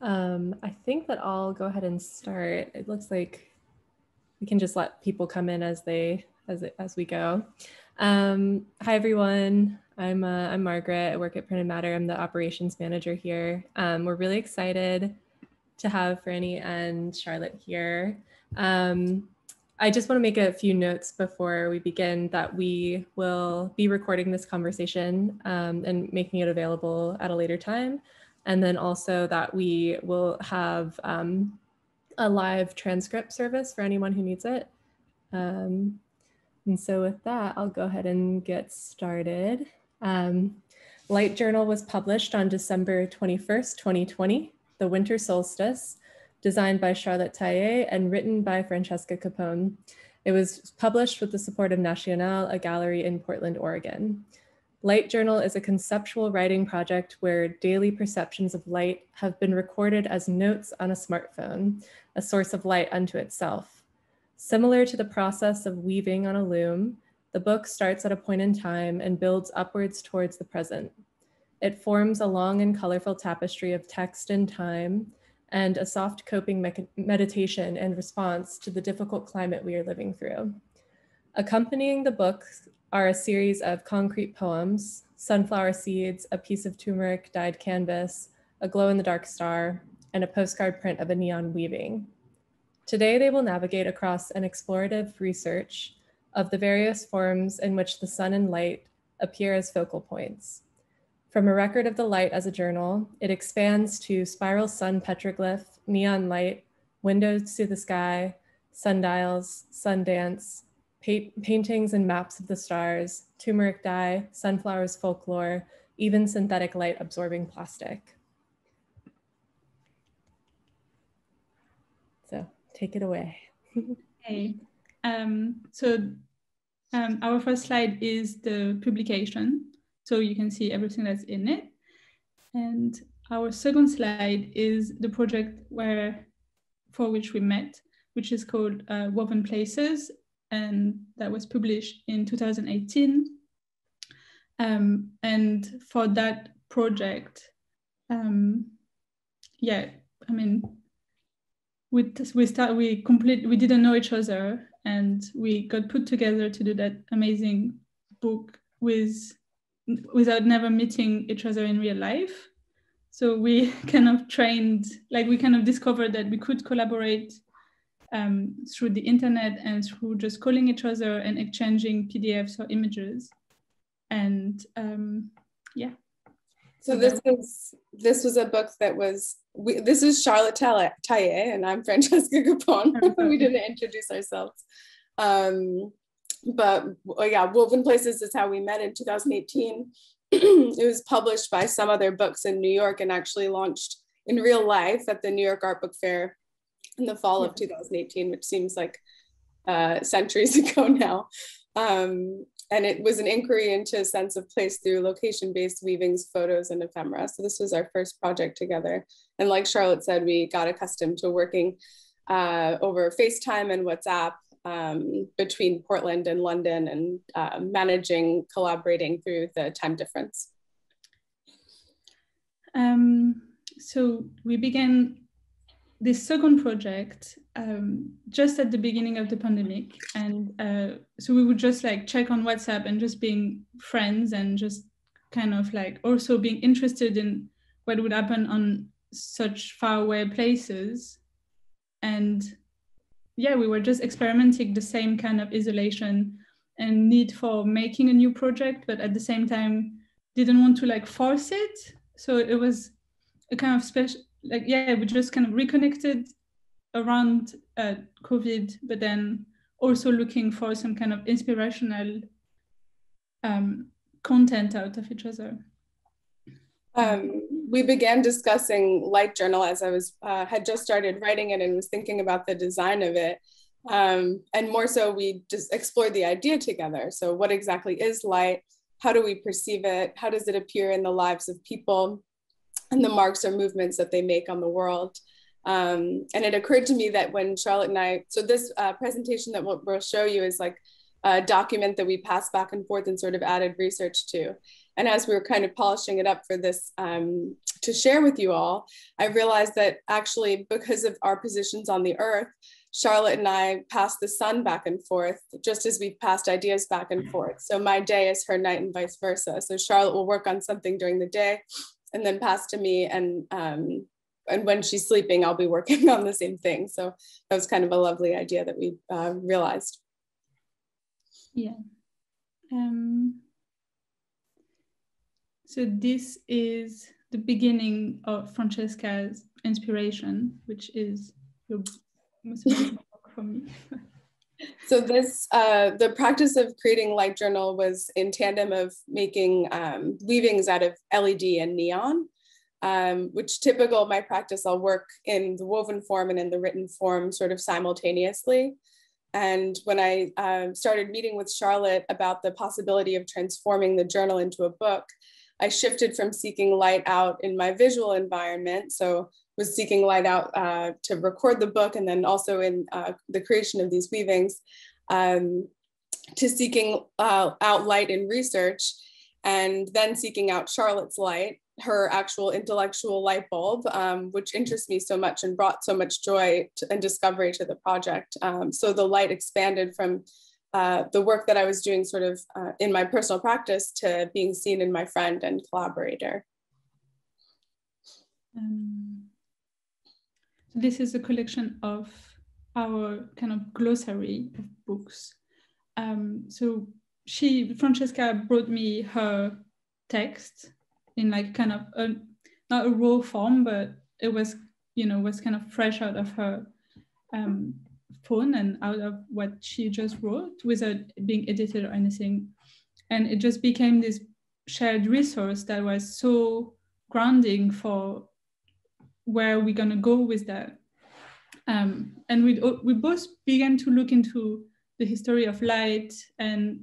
Um, I think that I'll go ahead and start. It looks like we can just let people come in as they as as we go. Um, hi everyone. I'm uh, I'm Margaret. I work at Printed Matter. I'm the operations manager here. Um, we're really excited to have Franny and Charlotte here. Um, I just want to make a few notes before we begin that we will be recording this conversation um, and making it available at a later time. And then also that we will have um, a live transcript service for anyone who needs it. Um, and so with that, I'll go ahead and get started. Um, Light Journal was published on December 21st, 2020, the winter solstice, designed by Charlotte Taillet and written by Francesca Capone. It was published with the support of Nationale, a gallery in Portland, Oregon. Light Journal is a conceptual writing project where daily perceptions of light have been recorded as notes on a smartphone, a source of light unto itself. Similar to the process of weaving on a loom, the book starts at a point in time and builds upwards towards the present. It forms a long and colorful tapestry of text and time and a soft coping me meditation and response to the difficult climate we are living through. Accompanying the book are a series of concrete poems, sunflower seeds, a piece of turmeric dyed canvas, a glow in the dark star, and a postcard print of a neon weaving. Today, they will navigate across an explorative research of the various forms in which the sun and light appear as focal points. From a record of the light as a journal, it expands to spiral sun petroglyph, neon light, windows to the sky, sundials, sun dance, pa paintings and maps of the stars, turmeric dye, sunflowers folklore, even synthetic light absorbing plastic. So take it away. um, so um, our first slide is the publication. So you can see everything that's in it. And our second slide is the project where for which we met, which is called uh, Woven Places and that was published in 2018. Um, and for that project, um, yeah, I mean, we we start we complete we didn't know each other, and we got put together to do that amazing book with without never meeting each other in real life. So we kind of trained, like we kind of discovered that we could collaborate um, through the internet and through just calling each other and exchanging PDFs or images. And um, yeah. So this is this was a book that was we, this is Charlotte Taillet and I'm Francesca Capone. we didn't introduce ourselves. Um, but oh yeah, Woven Places is how we met in 2018. it was published by some other books in New York and actually launched in real life at the New York Art Book Fair in the fall of 2018, which seems like uh, centuries ago now. Um, and it was an inquiry into a sense of place through location-based weavings, photos, and ephemera. So this was our first project together. And like Charlotte said, we got accustomed to working uh, over FaceTime and WhatsApp um, between Portland and London and uh, managing, collaborating through the time difference. Um, so we began this second project um, just at the beginning of the pandemic. And uh, so we would just like check on whatsapp and just being friends and just kind of like also being interested in what would happen on such far away places. And yeah we were just experimenting the same kind of isolation and need for making a new project but at the same time didn't want to like force it. So it was a kind of special like yeah we just kind of reconnected around uh, covid but then also looking for some kind of inspirational um, content out of each other. Um, we began discussing light journal as i was uh, had just started writing it and was thinking about the design of it. Um, and more so we just explored the idea together. So what exactly is light? How do we perceive it? How does it appear in the lives of people and the marks or movements that they make on the world. Um, and it occurred to me that when Charlotte and I, so this uh, presentation that we'll, we'll, show you is like a document that we passed back and forth and sort of added research to. And as we were kind of polishing it up for this um, to share with you all, I realized that actually because of our positions on the earth, Charlotte and I pass the sun back and forth, just as we've passed ideas back and forth. So my day is her night and vice versa. So Charlotte will work on something during the day and then pass to me. And, um, and when she's sleeping, I'll be working on the same thing. So that was kind of a lovely idea that we uh, realized. Yeah. Um, so this is the beginning of Francesca's inspiration, which is your most beautiful book for me. So this uh, the practice of creating light journal was in tandem of making um, weavings out of led and neon um, which typical my practice i'll work in the woven form and in the written form sort of simultaneously. And when i uh, started meeting with charlotte about the possibility of transforming the journal into a book i shifted from seeking light out in my visual environment. So was seeking light out uh, to record the book and then also in uh, the creation of these weavings um, to seeking uh, out light in research and then seeking out Charlotte's light, her actual intellectual light bulb, um, which interests me so much and brought so much joy to, and discovery to the project. Um, so the light expanded from uh, the work that I was doing sort of uh, in my personal practice to being seen in my friend and collaborator. Um, this is a collection of our kind of glossary of books. Um, so she, Francesca, brought me her text in like kind of a, not a raw form, but it was you know was kind of fresh out of her um, phone and out of what she just wrote without being edited or anything, and it just became this shared resource that was so grounding for where we're going to go with that. Um, and we, we both began to look into the history of light and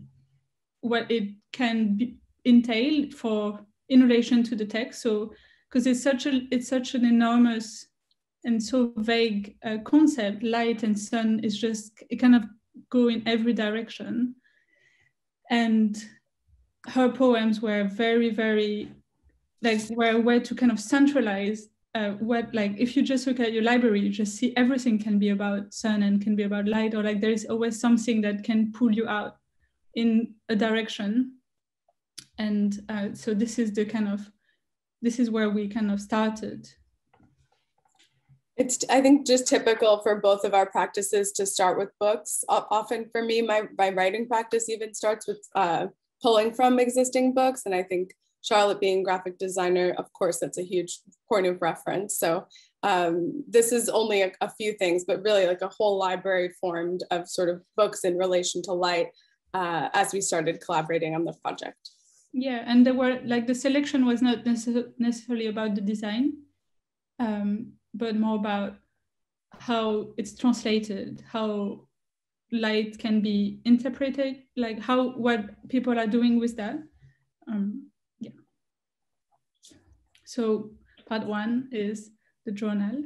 what it can be, entail for in relation to the text. So, because it's such a it's such an enormous and so vague uh, concept, light and sun is just it kind of go in every direction. And her poems were very, very like were a way to kind of centralize uh, what like if you just look at your library you just see everything can be about sun and can be about light or like there is always something that can pull you out in a direction. And uh, so this is the kind of this is where we kind of started. It's i think just typical for both of our practices to start with books. Often for me my, my writing practice even starts with uh, pulling from existing books. And i think Charlotte being graphic designer, of course, that's a huge point of reference. So um, this is only a, a, few things, but really like a whole library formed of sort of books in relation to light uh, as we started collaborating on the project. Yeah, and there were like the selection was not necess necessarily about the design, um, but more about how it's translated, how light can be interpreted, like how what people are doing with that. Um, so part one is the journal.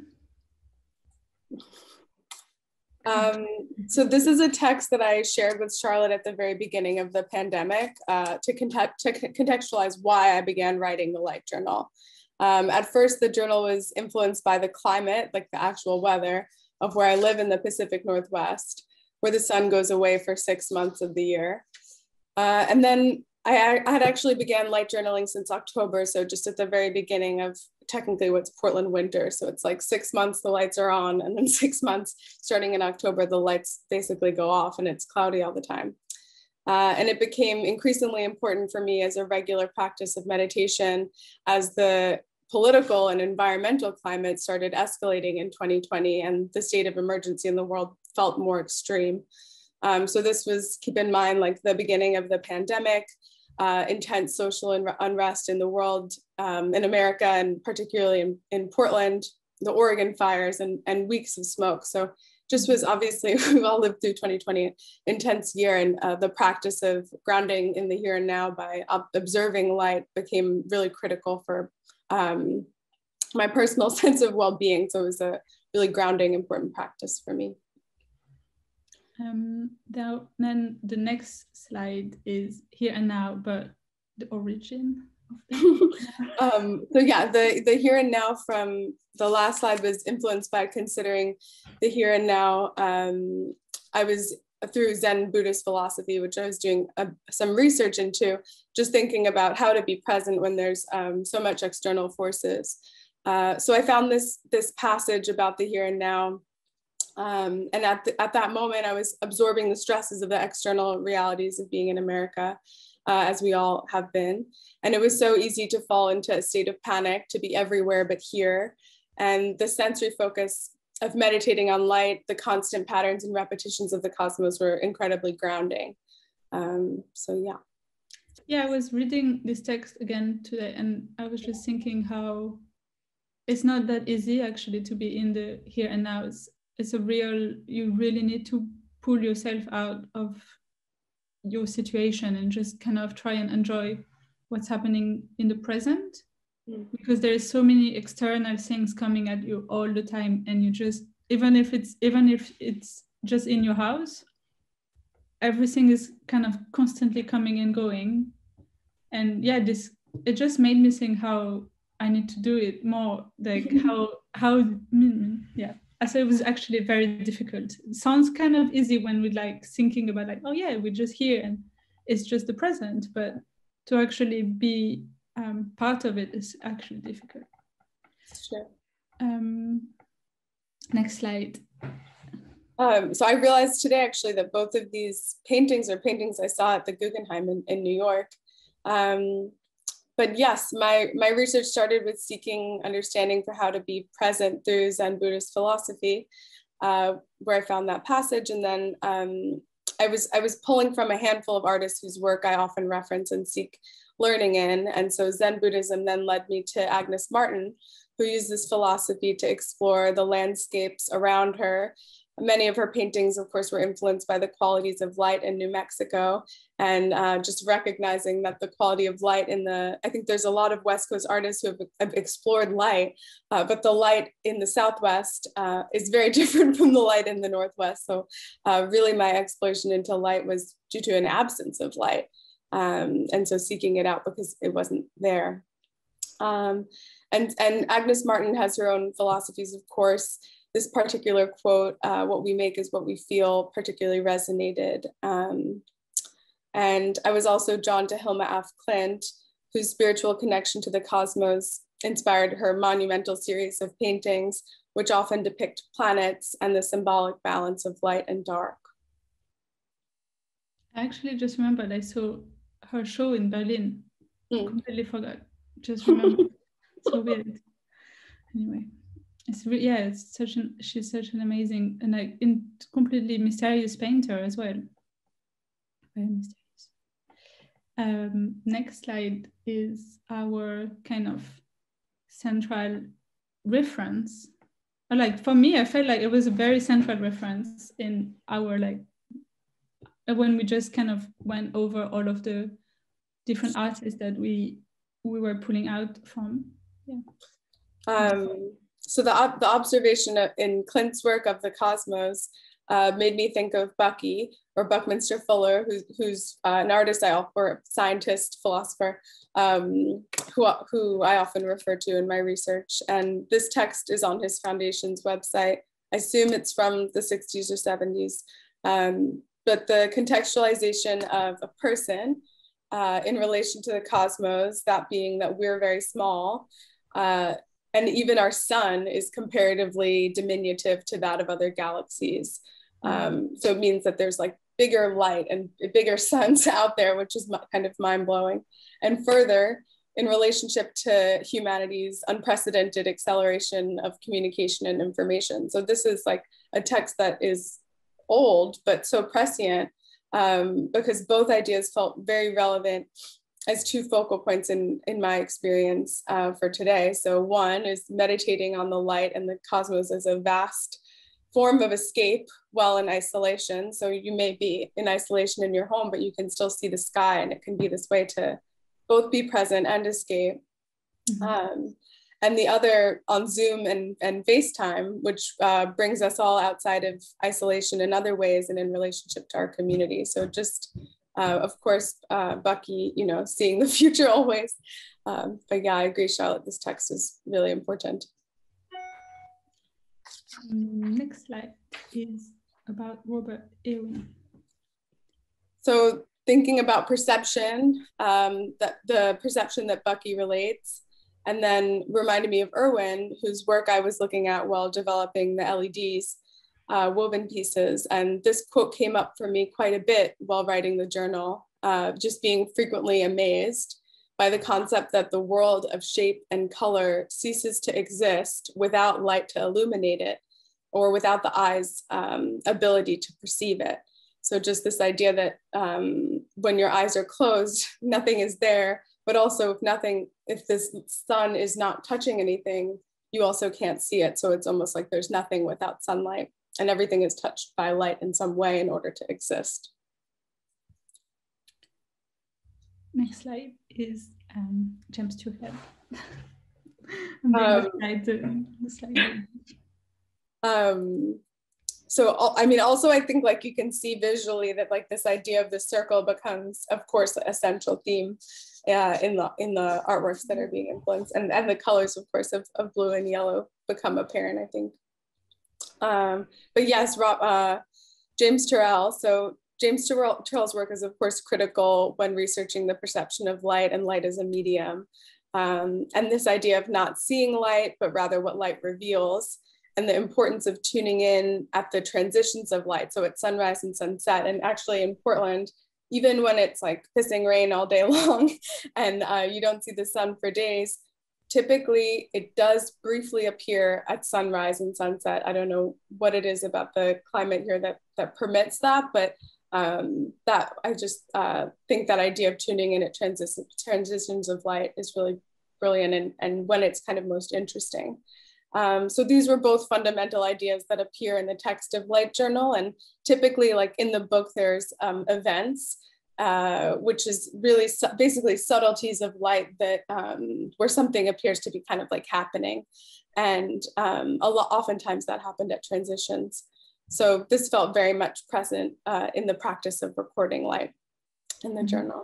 Um, so this is a text that I shared with Charlotte at the very beginning of the pandemic uh, to, context, to contextualize why I began writing the Light Journal. Um, at first, the journal was influenced by the climate, like the actual weather of where I live in the Pacific Northwest, where the sun goes away for six months of the year. Uh, and then I, I had actually began light journaling since October. So just at the very beginning of technically what's Portland winter. So it's like six months the lights are on and then six months starting in October, the lights basically go off and it's cloudy all the time. Uh, and it became increasingly important for me as a regular practice of meditation as the political and environmental climate started escalating in 2020 and the state of emergency in the world felt more extreme. Um, so this was, keep in mind, like the beginning of the pandemic, uh, intense social unrest in the world, um, in America, and particularly in, in Portland, the Oregon fires, and, and weeks of smoke. So just was obviously, we've all lived through 2020, intense year, and uh, the practice of grounding in the here and now by observing light became really critical for um, my personal sense of well-being. So it was a really grounding, important practice for me. Um, then the next slide is here and now, but the origin um, so yeah, the, the here and now from the last slide was influenced by considering the here and now. Um, I was through Zen Buddhist philosophy, which I was doing a, some research into, just thinking about how to be present when there's um, so much external forces. Uh, so I found this, this passage about the here and now. Um, and at, the, at that moment, I was absorbing the stresses of the external realities of being in America, uh, as we all have been. And it was so easy to fall into a state of panic, to be everywhere but here. And the sensory focus of meditating on light, the constant patterns and repetitions of the cosmos were incredibly grounding. Um, so yeah. Yeah, I was reading this text again today, and I was just thinking how it's not that easy actually to be in the here and now. It's, it's a real, you really need to pull yourself out of your situation and just kind of try and enjoy what's happening in the present. Mm. because there's so many external things coming at you all the time and you just even if it's even if it's just in your house everything is kind of constantly coming and going. And yeah this it just made me think how i need to do it more like how how mm, yeah I said it was actually very difficult. It sounds kind of easy when we're like thinking about like, oh yeah, we're just here and it's just the present, but to actually be um, part of it is actually difficult. Sure. Um, next slide. Um, so I realized today actually that both of these paintings are paintings I saw at the Guggenheim in, in New York. Um, but yes, my, my research started with seeking understanding for how to be present through Zen Buddhist philosophy, uh, where I found that passage. And then um, I was I was pulling from a handful of artists whose work I often reference and seek learning in. And so Zen Buddhism then led me to Agnes Martin, who used this philosophy to explore the landscapes around her Many of her paintings, of course, were influenced by the qualities of light in New Mexico and uh, just recognizing that the quality of light in the, I think there's a lot of West Coast artists who have, have explored light, uh, but the light in the Southwest uh, is very different from the light in the Northwest. So uh, really my exploration into light was due to an absence of light. Um, and so seeking it out because it wasn't there. Um, and, and Agnes Martin has her own philosophies, of course, this particular quote, uh, what we make is what we feel, particularly resonated. Um, and I was also drawn to Hilma af Klint, whose spiritual connection to the cosmos inspired her monumental series of paintings, which often depict planets and the symbolic balance of light and dark. I actually just remembered I saw her show in Berlin. Mm. Completely forgot. Just remember. so weird. Anyway it's re- yeah it's such an she's such an amazing and like in completely mysterious painter as well. Very mysterious. Um, next slide is our kind of central reference. Like for me i felt like it was a very central reference in our like when we just kind of went over all of the different artists that we we were pulling out from. Yeah. Um so the, the observation in Klint's work of the cosmos uh, made me think of Bucky or Buckminster Fuller, who's, who's uh, an artist I, or scientist, philosopher, um, who, who I often refer to in my research. And this text is on his foundation's website. I assume it's from the 60s or 70s. Um, but the contextualization of a person uh, in relation to the cosmos, that being that we're very small, uh, and even our sun is comparatively diminutive to that of other galaxies. Um, so it means that there's like bigger light and bigger suns out there, which is kind of mind blowing. And further, in relationship to humanity's unprecedented acceleration of communication and information. So this is like a text that is old, but so prescient um, because both ideas felt very relevant as two focal points in, in my experience uh, for today. So one is meditating on the light and the cosmos as a vast form of escape while in isolation. So you may be in isolation in your home, but you can still see the sky and it can be this way to both be present and escape. Mm-hmm. Um, and the other on Zoom and, and FaceTime, which uh, brings us all outside of isolation in other ways and in relationship to our community. So just Uh, of course, uh, Bucky, you know, seeing the future always. Um, but yeah, I agree, Charlotte, this text is really important. Um, next slide is about Robert Irwin. So thinking about perception, um, that the perception that Bucky relates, and then reminded me of Irwin, whose work I was looking at while developing the LEDs uh, woven pieces. And this quote came up for me quite a bit while writing the journal, uh, just being frequently amazed by the concept that the world of shape and color ceases to exist without light to illuminate it or without the eye's um, ability to perceive it. So just this idea that um, when your eyes are closed, nothing is there, but also if nothing, if this sun is not touching anything, you also can't see it. So it's almost like there's nothing without sunlight and everything is touched by light in some way in order to exist. Next slide is um, James Turrell. um, slide, slide. um, so I mean, also I think like you can see visually that like this idea of the circle becomes, of course, a central theme uh, in the in the artworks that are being influenced, and and the colors, of course, of, of blue and yellow become apparent. I think. Um, but yes, Rob, uh, James Turrell. So James Turrell, Turrell's work is of course critical when researching the perception of light and light as a medium. Um, and this idea of not seeing light, but rather what light reveals and the importance of tuning in at the transitions of light. So at sunrise and sunset, and actually in Portland, even when it's like pissing rain all day long and uh, you don't see the sun for days, typically it does briefly appear at sunrise and sunset. I don't know what it is about the climate here that, that permits that, but um, that I just uh, think that idea of tuning in at transi- transitions of light is really brilliant and, and when it's kind of most interesting. Um, so these were both fundamental ideas that appear in the text of Light Journal. And typically, like in the book, there's um, events uh, which is really su basically subtleties of light that um, where something appears to be kind of like happening. And um, a lot, oftentimes that happened at transitions. So this felt very much present uh, in the practice of recording light in the mm -hmm. journal.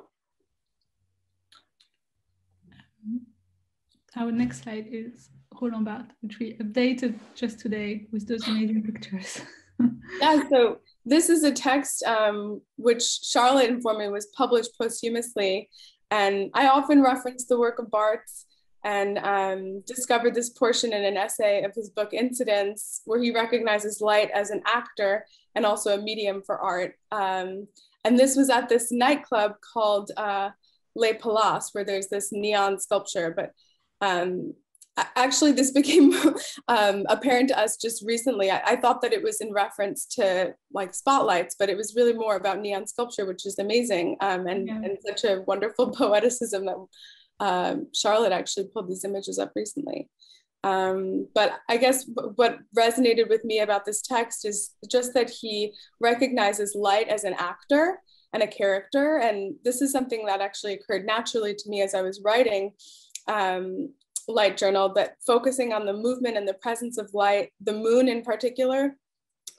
Our next slide is Roland Barthes, which we updated just today with those amazing pictures. yeah, so this is a text um, which Charlotte informed me was published posthumously. And I often reference the work of Barthes and um, discovered this portion in an essay of his book Incidents, where he recognizes light as an actor and also a medium for art. Um, and this was at this nightclub called uh, Les Palaces, where there's this neon sculpture. But um, actually this became um, apparent to us just recently. I, I, thought that it was in reference to like spotlights but it was really more about neon sculpture which is amazing um, and, yeah. and such a wonderful poeticism that um, charlotte actually pulled these images up recently. Um, but i guess what resonated with me about this text is just that he recognizes light as an actor and a character and this is something that actually occurred naturally to me as i was writing. Um, light journal, but focusing on the movement and the presence of light, the moon in particular,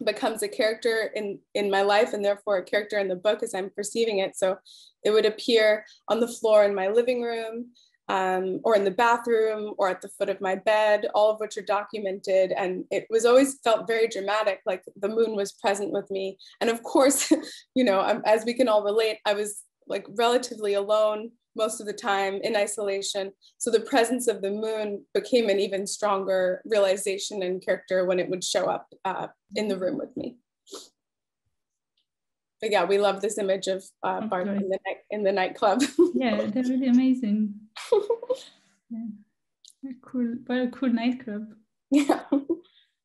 becomes a character in in my life and therefore a character in the book as I'm perceiving it. So it would appear on the floor in my living room, um, or in the bathroom, or at the foot of my bed, all of which are documented. And it was always felt very dramatic, like the moon was present with me. And of course, you know, as we can all relate, I was like relatively alone most of the time in isolation. So the presence of the moon became an even stronger realization and character when it would show up uh, in the room with me. But yeah, we love this image of uh, Barthes in the, night, in the nightclub. yeah, they're really amazing. yeah. Cool, what a cool nightclub. Yeah.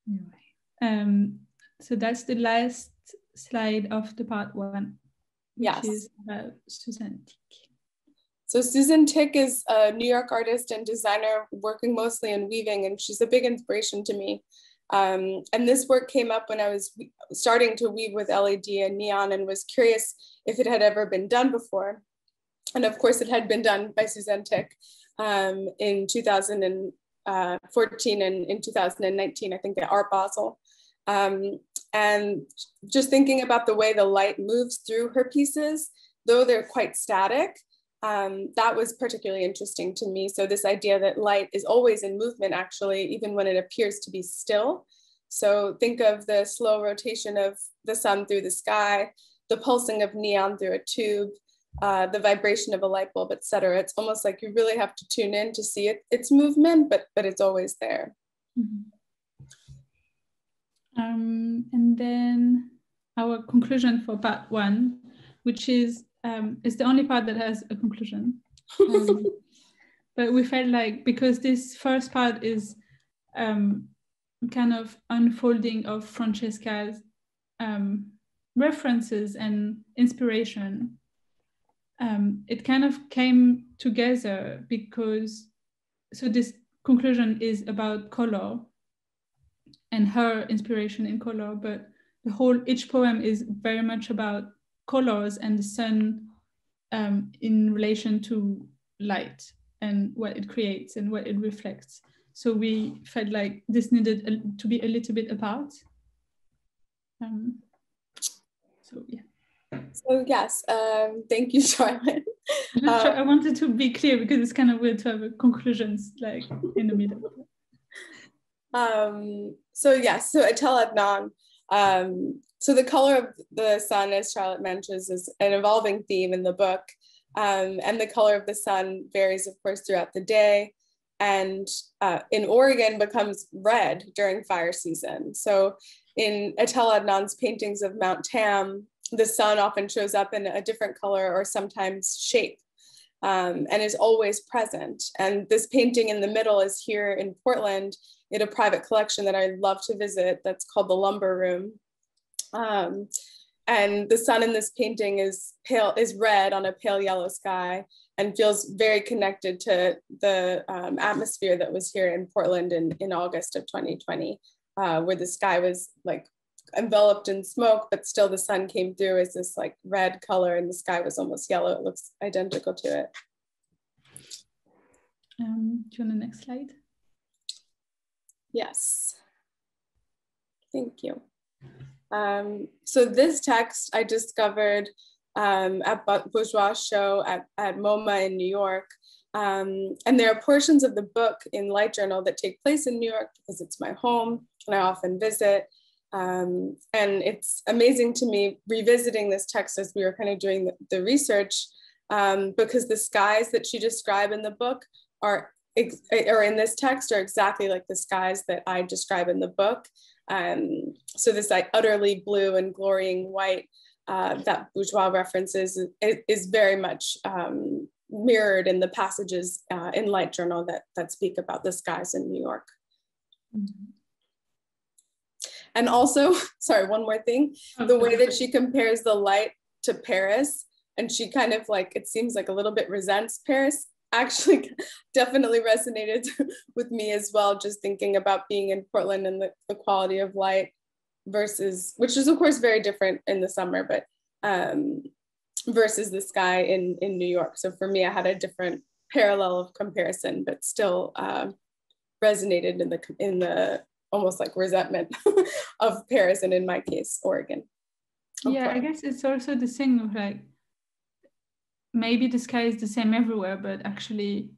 Anyway, um, so that's the last slide of the part one. Which yes. is about Suzanne Tick. So Suzanne Tick is a New York artist and designer working mostly in weaving, and she's a big inspiration to me. Um, and this work came up when I was starting to weave with LED and neon and was curious if it had ever been done before. And of course, it had been done by Suzanne Tick um, in 2014 uh, and in 2019, I think at Art Basel. Um, and just thinking about the way the light moves through her pieces though they're quite static, um, that was particularly interesting to me. So this idea that light is always in movement, actually, even when it appears to be still. So think of the slow rotation of the sun through the sky, the pulsing of neon through a tube, uh, the vibration of a light bulb, etc. It's almost like you really have to tune in to see it, its movement, but but it's always there. Mm-hmm. Um, and then our conclusion for part one, which is um, is the only part that has a conclusion. Um, but we felt like because this first part is um, kind of unfolding of Francesca's um, references and inspiration, um, it kind of came together because so this conclusion is about color and her inspiration in color, but the whole each poem is very much about colors and the sun um, in relation to light and what it creates and what it reflects. So we felt like this needed a, to be a little bit apart. Um, so yeah. So yes, um, thank you, Charlotte. Uh, I wanted to be clear because it's kind of weird to have conclusions like in the middle. Um, so yes, so Etel Adnan um, so the color of the sun, as Charlotte mentions, is an evolving theme in the book. Um, and the color of the sun varies, of course, throughout the day. And uh, in Oregon becomes red during fire season. So in Etel Adnan's paintings of Mount Tam, the sun often shows up in a different color or sometimes shape um, and is always present. And this painting in the middle is here in Portland in a private collection that I love to visit that's called the Lumber Room. Um, and the sun in this painting is pale, is red on a pale yellow sky and feels very connected to the um, atmosphere that was here in Portland in, in August of 2020, uh, where the sky was like enveloped in smoke, but still the sun came through as this like red color and the sky was almost yellow. It looks identical to it. Um, do you want the next slide? Yes. Thank you. Um, so this text I discovered um, at Bourgeois show at, at MoMA in New York. Um, and there are portions of the book in Light Journal that take place in New York because it's my home and I often visit. Um, and it's amazing to me revisiting this text as we were kind of doing the, the research um, because the skies that she described in the book are or in this text are exactly like the skies that I describe in the book. Um, so this like utterly blue and glorying white uh, that bourgeois references is, is very much um, mirrored in the passages uh, in Light Journal that, that speak about the skies in New York. Mm-hmm. And also, sorry, one more thing, the way that she compares the light to Paris, and she kind of like, it seems like a little bit resents Paris actually definitely resonated with me as well, just thinking about being in Portland and the, the quality of light versus, which is of course very different in the summer, but um, versus the sky in, in New York. So for me, I had a different parallel of comparison, but still uh, resonated in the, in the almost like resentment of Paris and in my case, Oregon. Yeah, I guess it's also the thing of like, maybe the sky is the same everywhere, but actually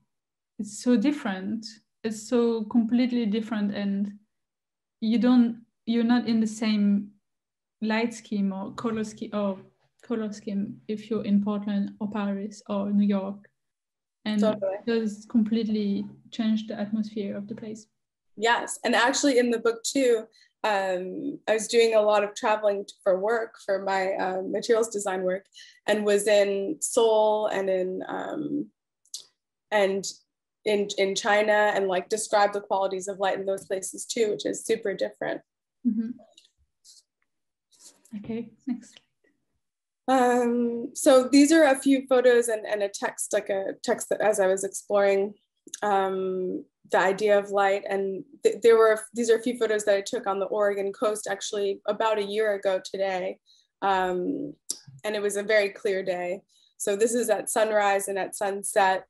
it's so different. It's so completely different, and you don't you're not in the same light scheme or color scheme or color scheme if you're in Portland or Paris or New York. And totally. it does completely change the atmosphere of the place. Yes. And actually in the book too, um, I was doing a lot of traveling for work for my um, materials design work, and was in Seoul and in um, and in in China, and like describe the qualities of light in those places too, which is super different. Mm-hmm. Okay, next. Um, so these are a few photos and, and a text, like a text that as I was exploring um, the idea of light. And th- there were these are a few photos that I took on the Oregon coast actually about a year ago today, um, and it was a very clear day. So this is at sunrise and at sunset,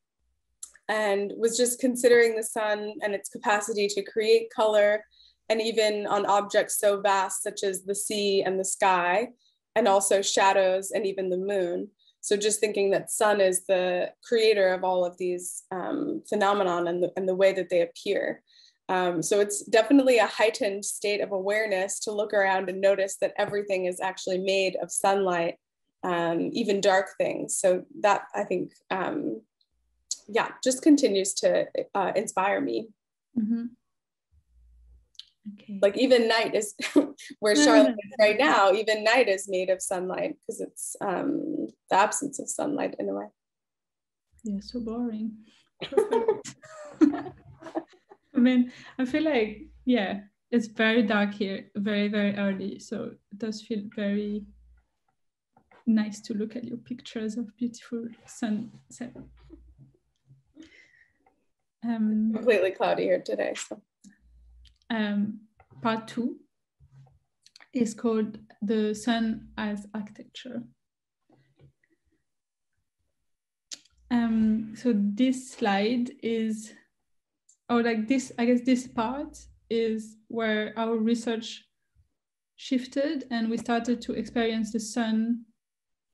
and was just considering the sun and its capacity to create color, and even on objects so vast such as the sea and the sky, and also shadows and even the moon. So just thinking that sun is the creator of all of these um, phenomenon and the, and the way that they appear. Um, so it's definitely a heightened state of awareness to look around and notice that everything is actually made of sunlight, um, even dark things. So that I think, um, yeah, just continues to uh, inspire me. Mm-hmm. Okay. Like even night is where Charlotte is right now, even night is made of sunlight because it's um, the absence of sunlight in a way. Yeah, so boring. I mean, I feel like, yeah, it's very dark here, very, very early. So it does feel very nice to look at your pictures of beautiful sunset. Um, Completely cloudy here today. So. Um, part two is called The Sun as Architecture. Um, so this slide is or like this, I guess this part is where our research shifted and we started to experience the sun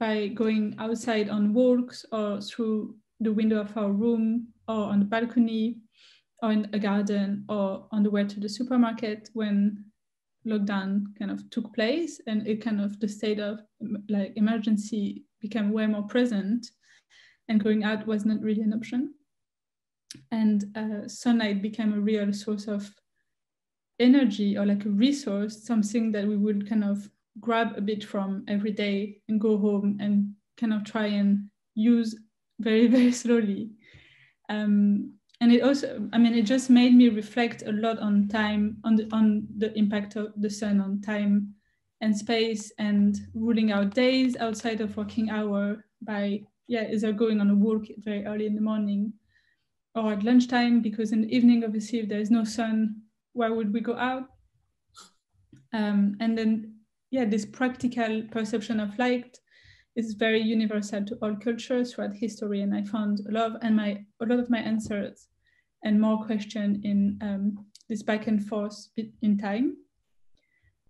by going outside on walks or through the window of our room or on the balcony or in a garden or on the way to the supermarket when lockdown kind of took place and it kind of the state of like emergency became way more present and going out was not really an option and uh, sunlight became a real source of energy or like a resource, something that we would kind of grab a bit from every day and go home and kind of try and use very, very slowly. Um, and it also, I mean, it just made me reflect a lot on time, on the, on the impact of the sun on time and space and ruling out days outside of working hour by, yeah, either going on a walk very early in the morning or at lunchtime? Because in the evening obviously if there is no sun why would we go out? Um, and then yeah this practical perception of light is very universal to all cultures throughout history. And i found a lot of and my a lot of my answers and more question in um, this back and forth in time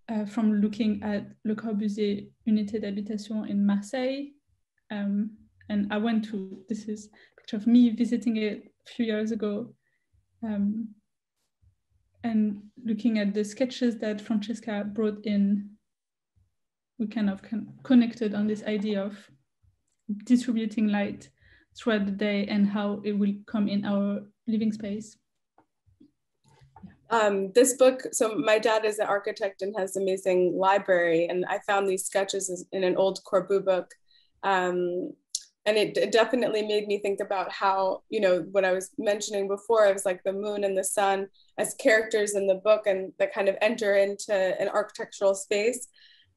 uh, from looking at Le Corbusier Unité d'Habitation in Marseille. Um, and I went to, this is a picture of me visiting it a few years ago um, and looking at the sketches that Francesca brought in, we kind of connected on this idea of distributing light throughout the day and how it will come in our living space. Um, this book, so my dad is an architect and has amazing library, and I found these sketches in an old Corbu book. Um, and it, it, definitely made me think about how you know what i was mentioning before it was like the moon and the sun as characters in the book and that kind of enter into an architectural space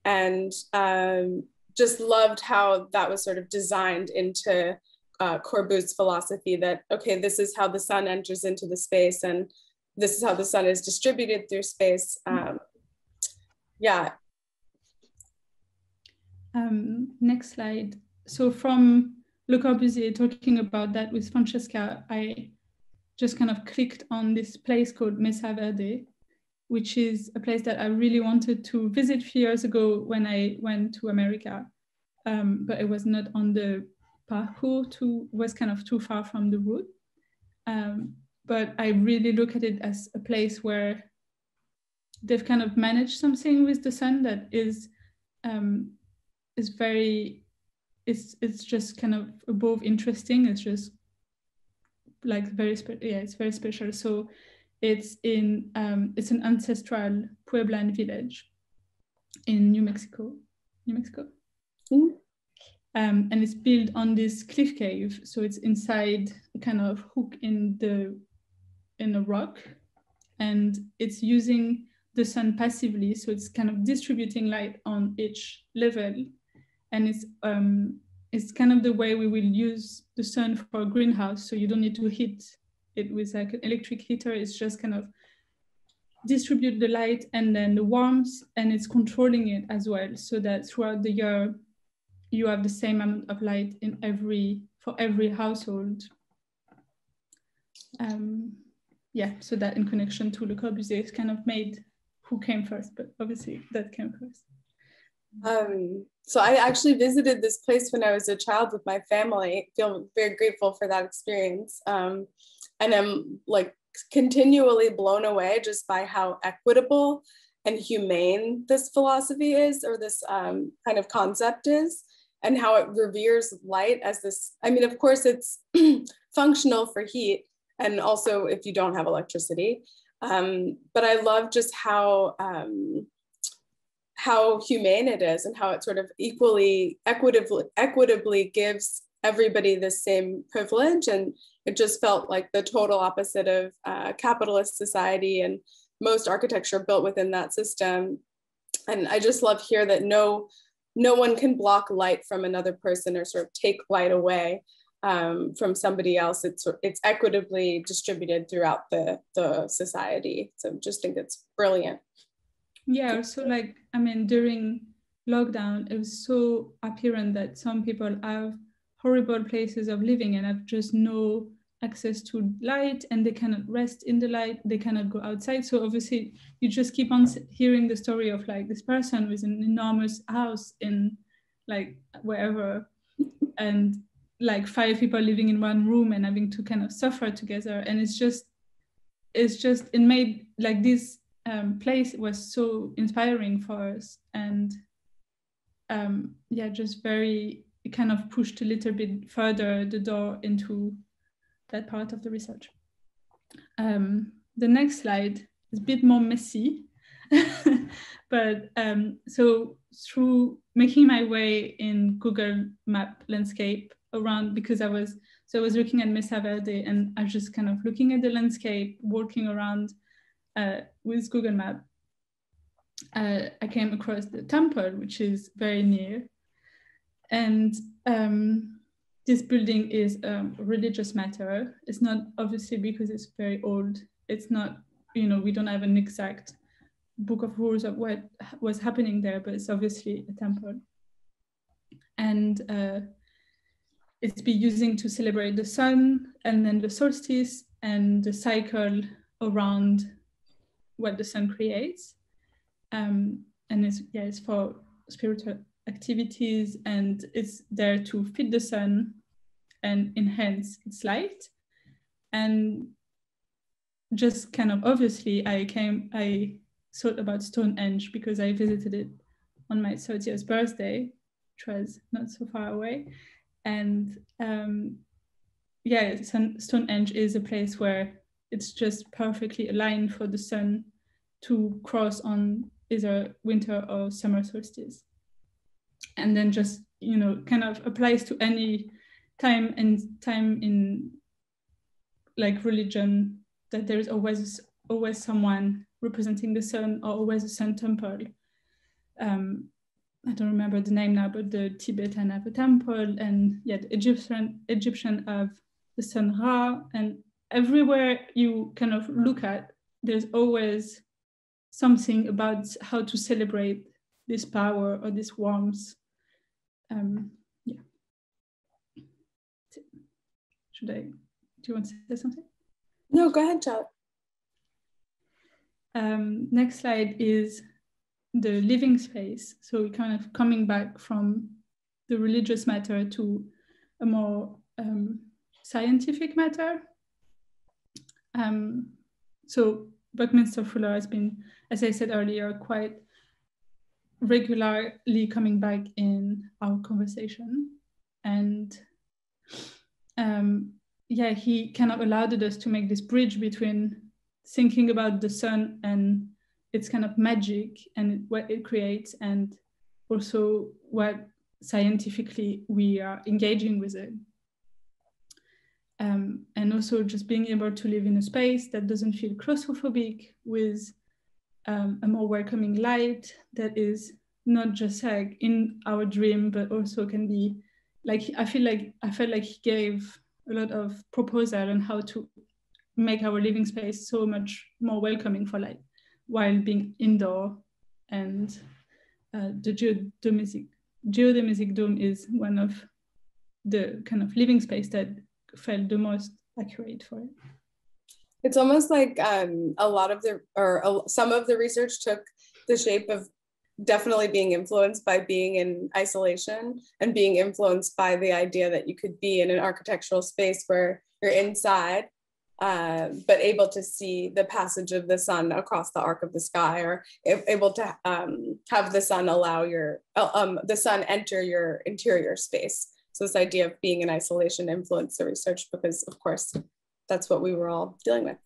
and um, just loved how that was sort of designed into uh, Corbu's philosophy that okay this is how the sun enters into the space and this is how the sun is distributed through space. Um, yeah. Um, next slide. So from Le Corbusier talking about that with Francesca, I just kind of clicked on this place called Mesa Verde, which is a place that I really wanted to visit a few years ago when I went to America. Um, but it was not on the parcours to was kind of too far from the route. Um, but I really look at it as a place where they've kind of managed something with the sun that is um, is very it's it's just kind of above interesting. It's just like very spe- yeah, it's very special. So it's in um, it's an ancestral Puebloan village in New Mexico. New Mexico. Mm-hmm. Um, and it's built on this cliff cave, so it's inside a kind of hook in the in a rock, and it's using the sun passively, so it's kind of distributing light on each level. And it's um, it's kind of the way we will use the sun for a greenhouse. So you don't need to heat it with like an electric heater. It's just kind of distribute the light and then the warmth, and it's controlling it as well, so that throughout the year you have the same amount of light in every for every household. Um, yeah, so that in connection to Le Corbusier is kind of made who came first, but obviously that came first. Um, so I actually visited this place when I was a child with my family. Feel very grateful for that experience. Um, and I'm like continually blown away just by how equitable and humane this philosophy is, or this um, kind of concept is, and how it reveres light as this. I mean, of course, it's functional for heat, and also if you don't have electricity. Um, but I love just how um, how humane it is and how it sort of equally equitably equitably gives everybody the same privilege and it just felt like the total opposite of uh, capitalist society and most architecture built within that system and i just love here that no no one can block light from another person or sort of take light away um, from somebody else. It's it's equitably distributed throughout the the society. So just think it's brilliant. Yeah so like i mean during lockdown it was so apparent that some people have horrible places of living and have just no access to light and they cannot rest in the light they cannot go outside. So obviously you just keep on hearing the story of like this person with an enormous house in like wherever and like five people living in one room and having to kind of suffer together. And it's just it's just it made like this um, place was so inspiring for us. And um, yeah just very kind of pushed a little bit further the door into that part of the research. Um, the next slide is a bit more messy, but um, so through making my way in Google Map landscape around because I was so I was looking at Mesa Verde and I was just kind of looking at the landscape, walking around uh, with Google Map. Uh, I came across the temple, which is very near, and um, this building is a religious matter. It's not obviously because it's very old. It's not, you know, we don't have an exact book of rules of what was happening there, but it's obviously a temple. And uh, it's been using to celebrate the sun and then the solstice and the cycle around what the sun creates. Um, and it's, yeah, it's for spiritual activities and it's there to feed the sun and enhance its light. And just kind of obviously I came, I thought about Stonehenge because I visited it on my 30th birthday, which was not so far away. And um, yeah, Stonehenge is a place where it's just perfectly aligned for the sun to cross on either winter or summer solstice and then just you know kind of applies to any time and time in like religion that there is always always someone representing the sun or always a sun temple. Um, I don't remember the name now, but the Tibetan have a temple, and yeah, the Egyptian Egyptian have the sun Ra, and everywhere you kind of look at, there's always something about how to celebrate this power or this warmth um, yeah. Should I, do you want to say something? No, go ahead, Charlotte. Um, next slide is the living space. So we're kind of coming back from the religious matter to a more um, scientific matter. Um, so Buckminster Fuller has been, as I said earlier, quite regularly coming back in our conversation. And um, yeah he kind of allowed us to make this bridge between thinking about the sun and its kind of magic and what it creates and also what scientifically we are engaging with it. Um, and also just being able to live in a space that doesn't feel claustrophobic with um, a more welcoming light that is not just like in our dream, but also can be like I feel like I felt like he gave a lot of proposal on how to make our living space so much more welcoming for light while being indoor and uh, the geodesic geodesic dome is one of the kind of living space that felt the most accurate for it it's almost like um, a lot of the or some of the research took the shape of definitely being influenced by being in isolation and being influenced by the idea that you could be in an architectural space where you're inside uh, but able to see the passage of the sun across the arc of the sky or able to um, have the sun allow your uh, um, the sun enter your interior space. So this idea of being in isolation influenced the research because of course that's what we were all dealing with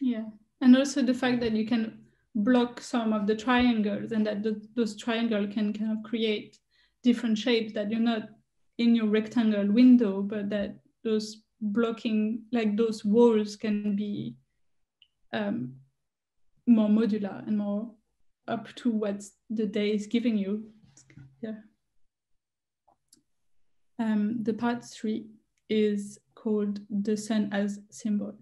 yeah and also the fact that you can block some of the triangles and that the, those triangles can kind of create different shapes that you're not in your rectangle window but that those blocking like those walls can be um, more modular and more up to what the day is giving you. Yeah. Um, the part three is called the sun as symbol.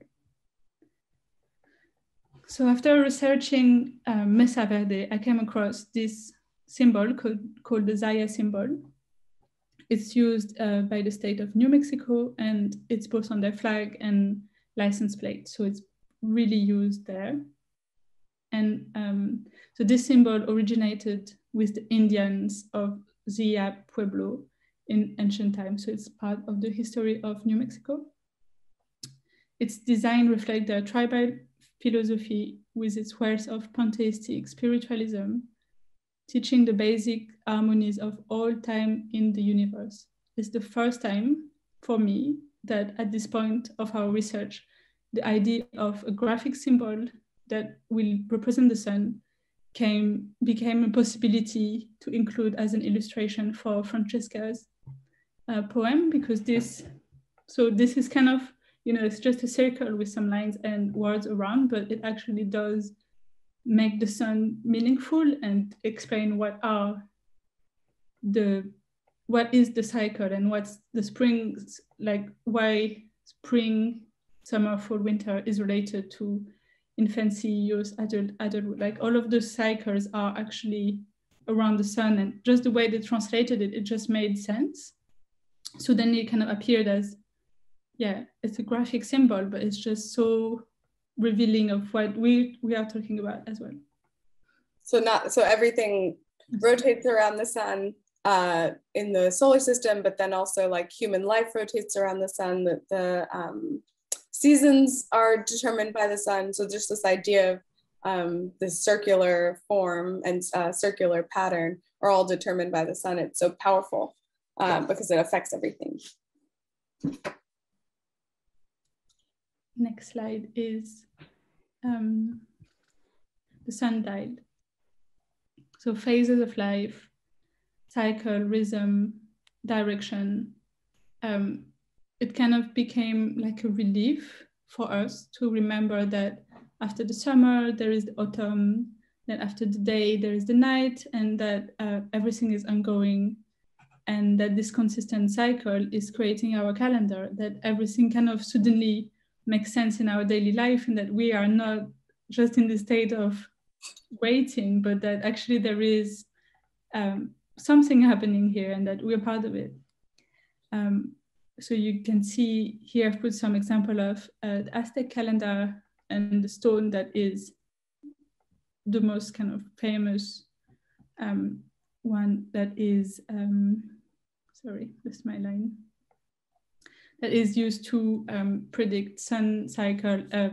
So after researching um, Mesa Verde, I came across this symbol called, called the Zia symbol. It's used uh, by the state of New Mexico and it's both on their flag and license plate. So it's really used there. And um, so this symbol originated with the Indians of Zia Pueblo in ancient times. So it's part of the history of New Mexico. Its design reflects the tribal philosophy with its wealth of pantheistic spiritualism teaching the basic harmonies of all time in the universe. It's the first time for me that at this point of our research, the idea of a graphic symbol that will represent the sun came became a possibility to include as an illustration for Francesca's uh, poem because this so this is kind of you know it's just a circle with some lines and words around but it actually does make the sun meaningful and explain what are the what is the cycle and what's the spring like why spring summer fall winter is related to infancy youth adult adulthood. Like all of those cycles are actually around the sun and just the way they translated it it just made sense so then it kind of appeared as yeah it's a graphic symbol but it's just so revealing of what we we are talking about as well. So not so everything rotates around the sun uh, in the solar system but then also like human life rotates around the sun. That the um, seasons are determined by the sun. So just this idea of um, this circular form and uh, circular pattern are all determined by the sun. It's so powerful um, because it affects everything next slide is um, the sundial. So phases of life, cycle, rhythm, direction. Um, it kind of became like a relief for us to remember that after the summer, there is the autumn, that after the day, there is the night, and that uh, everything is ongoing and that this consistent cycle is creating our calendar, that everything kind of suddenly makes sense in our daily life and that we are not just in the state of waiting, but that actually there is um, something happening here and that we're part of it. Um, so you can see here I've put some example of uh, the Aztec calendar and the stone that is the most kind of famous um, one that is, um, sorry, this is my line that is used to um, predict sun cycle, uh,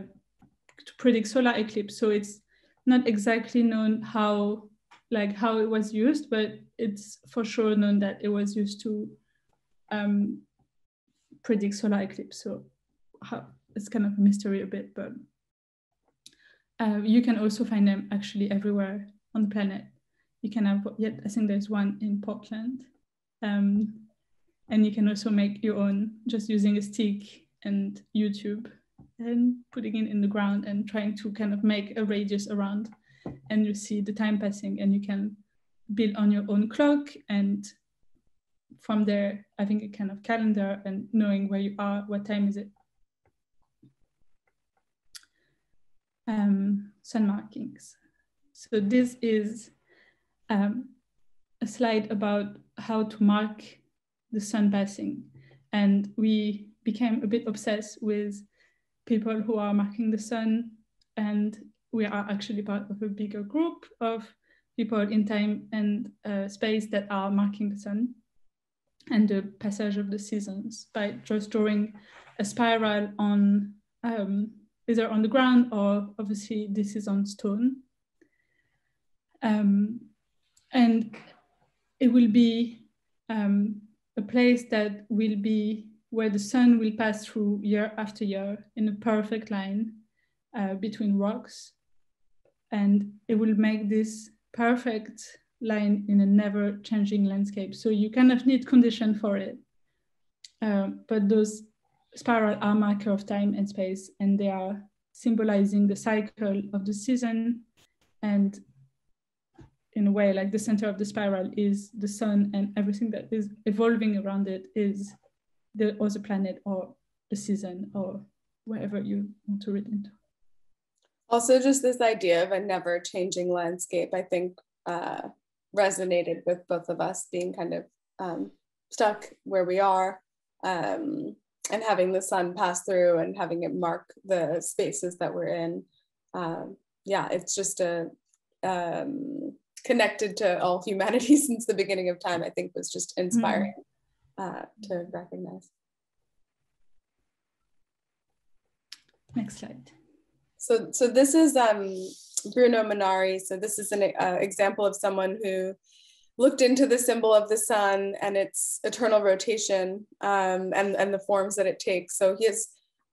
to predict solar eclipse. So it's not exactly known how, like how it was used, but it's for sure known that it was used to um, predict solar eclipse. So how, it's kind of a mystery a bit, but uh, you can also find them actually everywhere on the planet. You can have, yet I think there's one in Portland. Um, and you can also make your own just using a stick and YouTube and putting it in the ground and trying to kind of make a radius around and you see the time passing and you can build on your own clock and from there having a kind of calendar and knowing where you are, what time is it. Um, sun markings. So this is um, a slide about how to mark the sun passing. And we became a bit obsessed with people who are marking the sun. And we are actually part of a bigger group of people in time and uh, space that are marking the sun and the passage of the seasons by just drawing a spiral on um, either on the ground or obviously this is on stone. Um, and it will be um, a place that will be where the sun will pass through year after year in a perfect line uh, between rocks. And it will make this perfect line in a never changing landscape. So you kind of need condition for it. Uh, but those spiral are marker of time and space, and they are symbolizing the cycle of the season. And in a way, like the center of the spiral is the sun, and everything that is evolving around it is the other planet or the season or wherever you want to read into. Also, just this idea of a never changing landscape, I think uh, resonated with both of us being kind of um, stuck where we are um, and having the sun pass through and having it mark the spaces that we're in. Um, yeah, it's just a um, connected to all humanity since the beginning of time, I think was just inspiring mm. uh, to recognize. Next slide. So, so this is um, Bruno Munari. So this is an uh, example of someone who looked into the symbol of the sun and its eternal rotation um, and, and the forms that it takes. So he has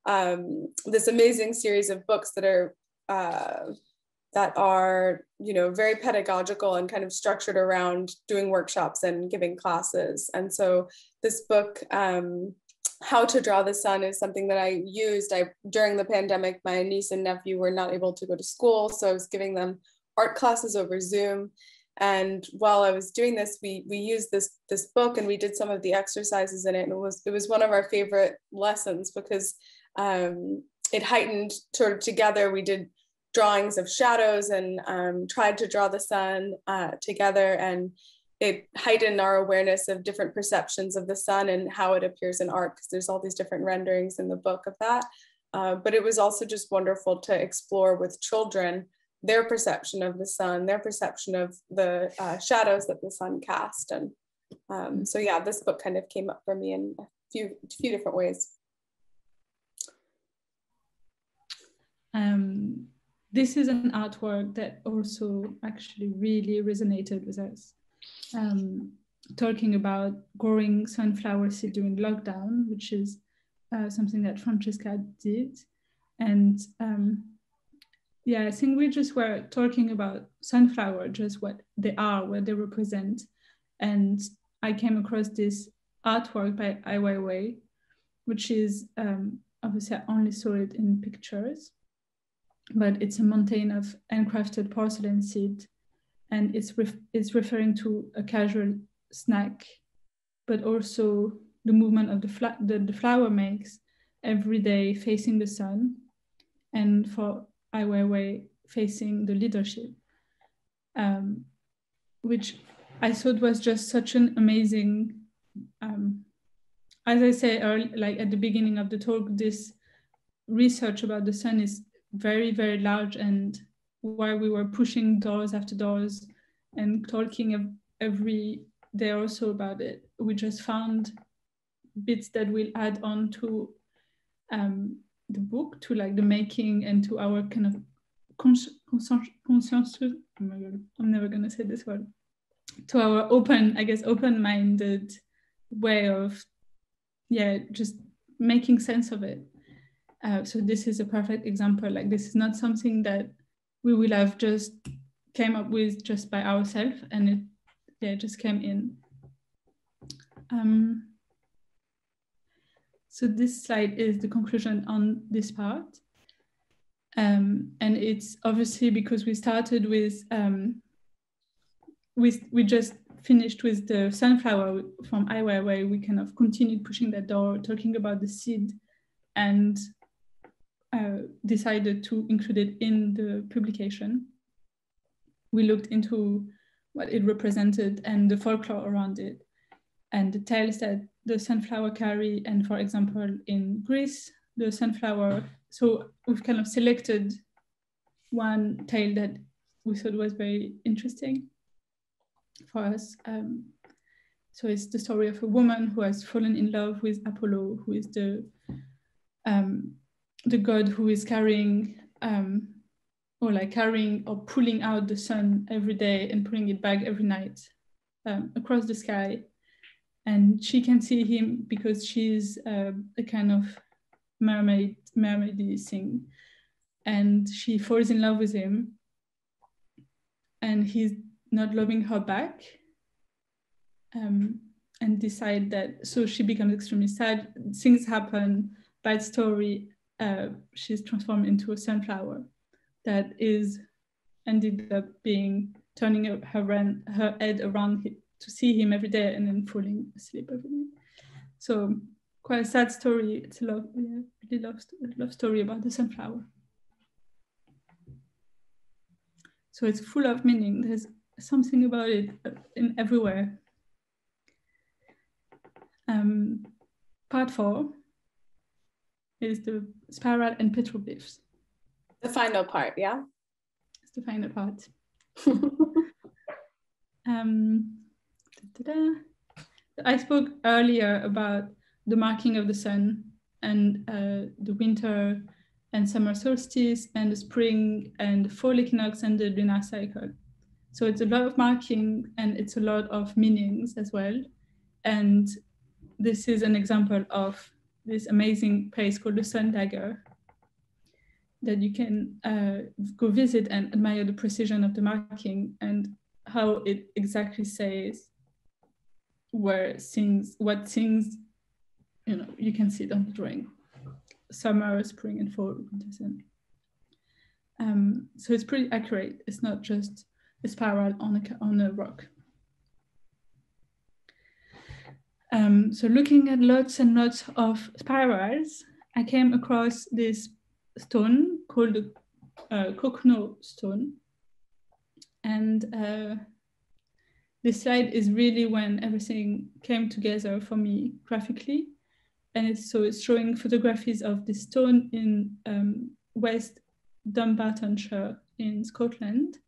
um, this amazing series of books that are uh, that are you know very pedagogical and kind of structured around doing workshops and giving classes. And so this book um, how to draw the sun is something that I used. I during the pandemic, my niece and nephew were not able to go to school, so I was giving them art classes over Zoom. And while I was doing this, we we used this this book and we did some of the exercises in it. And it was it was one of our favorite lessons because um, it heightened sort of together. We did drawings of shadows and um, tried to draw the sun uh, together and it heightened our awareness of different perceptions of the sun and how it appears in art because there's all these different renderings in the book of that. Uh, but it was also just wonderful to explore with children their perception of the sun their perception of the uh, shadows that the sun cast. And um, so yeah this book kind of came up for me in a few few different ways. Um, this is an artwork that also actually really resonated with us um, talking about growing sunflower seed during lockdown, which is uh, something that Francesca did. And um, yeah, I think we just were talking about sunflower, just what they are, what they represent. And I came across this artwork by Ai Weiwei, which is um, obviously I only saw it in pictures, but it's a mountain of handcrafted porcelain seed and it's ref it's referring to a casual snack, but also the movement of the, fla the, the flower makes every day facing the sun, and for Ai Weiwei facing the leadership, um, which I thought was just such an amazing. Um, as I say early, like at the beginning of the talk, this research about the sun is very very large and while we were pushing doors after doors and talking every day also about it, we just found bits that we'll add on to um, the book, to like the making and to our kind of conscious, oh I'm never gonna say this word, to our open, I guess, open-minded way of, yeah, just making sense of it. Uh, so this is a perfect example. Like this is not something that we will have just came up with just by ourselves and it yeah just came in um, so this slide is the conclusion on this part um, and it's obviously because we started with um, we, we just finished with the sunflower from Ai Weiwei we kind of continued pushing that door talking about the seed and uh, decided to include it in the publication. We looked into what it represented and the folklore around it and the tales that the sunflower carry. And for example, in Greece, the sunflower, so we've kind of selected one tale that we thought was very interesting for us. Um, so it's the story of a woman who has fallen in love with Apollo, who is the um, the god who is carrying um, or like carrying or pulling out the sun every day and pulling it back every night um, across the sky. And she can see him because she's uh, a kind of mermaid, mermaidy thing. And she falls in love with him. And he's not loving her back. Um, and decide that, so she becomes extremely sad. Things happen, bad story. Uh, she's transformed into a sunflower that is ended up being turning her, her head around to see him every day and then falling asleep every night. So quite a sad story. It's a love, yeah, really love, love story about the sunflower. So it's full of meaning. There's something about it in everywhere. Um, part four is the spiral and petroglyphs. The final part, yeah? It's the final part. um, da, da, da. I spoke earlier about the marking of the sun and uh, the winter and summer solstice and the spring and the fall equinox and the lunar cycle. So it's a lot of marking and it's a lot of meanings as well. And this is an example of this amazing place called the Sun Dagger, that you can uh, go visit and admire the precision of the marking and how it exactly says where things, what things, you know, you can see it on the drawing. Summer, spring, and fall, winter, Um, so it's pretty accurate. It's not just a spiral on a, on a rock. Um, so looking at lots and lots of spirals, I came across this stone called the uh, Cochno stone. And uh, this slide is really when everything came together for me graphically. And it's, so it's showing photographies of this stone in um, West Dunbartonshire in Scotland.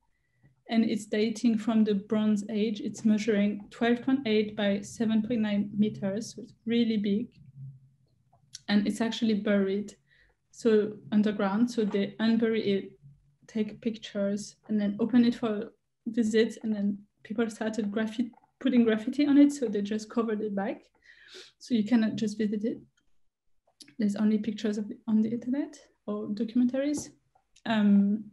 And it's dating from the Bronze Age. It's measuring 12.8 by 7.9 meters, so it's really big. And it's actually buried so underground. So they unbury it, take pictures, and then open it for visits. And then people started graffiti, putting graffiti on it. So they just covered it back. So you cannot just visit it. There's only pictures of on the internet or documentaries. Um,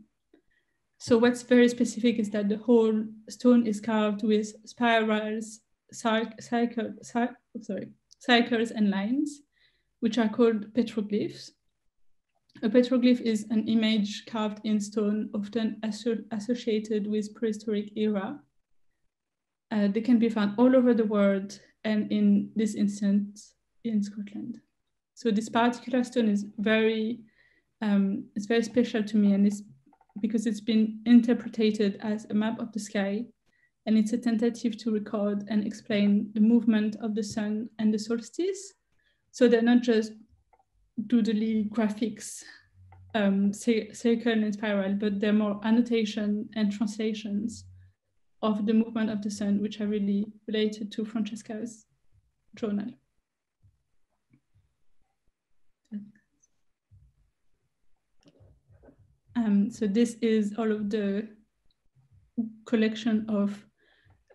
so what's very specific is that the whole stone is carved with spirals, sorry, cycles and lines, which are called petroglyphs. A petroglyph is an image carved in stone, often associated with prehistoric era. Uh, they can be found all over the world, and in this instance, in Scotland. So this particular stone is very, um, it's very special to me, and it's because it's been interpreted as a map of the sky, and it's a tentative to record and explain the movement of the sun and the solstice. So they're not just doodly graphics, um, circle and spiral, but they're more annotation and translations of the movement of the sun, which are really related to Francesca's journal. Um, so this is all of the collection of